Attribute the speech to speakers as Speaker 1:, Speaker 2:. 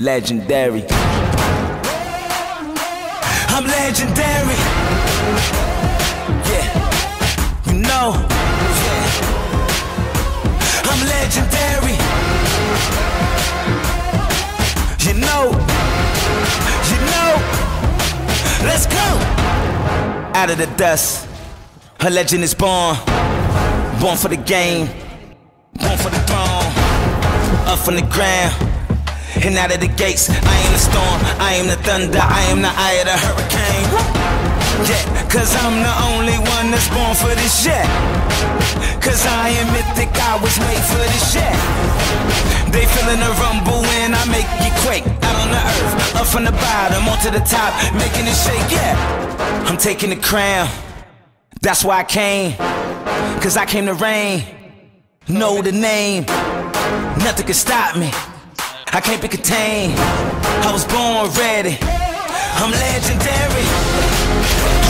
Speaker 1: legendary. I'm legendary. Yeah, you know. Yeah, I'm legendary. You know, you know. Let's go. Out of the dust, a legend is born. Born for the game, born for the throne. Up from the ground. And out of the gates, I am the storm, I am the thunder, I am the eye of the hurricane. Yeah, cause I'm the only one that's born for this shit. Cause I am mythic, I was made for this shit. They feeling the rumble when I make you quake. Out on the earth, up from the bottom, onto the top, making it shake, yeah. I'm taking the crown, that's why I came. Cause I came to reign, know the name, nothing can stop me. I can't be contained. I was born ready. I'm legendary.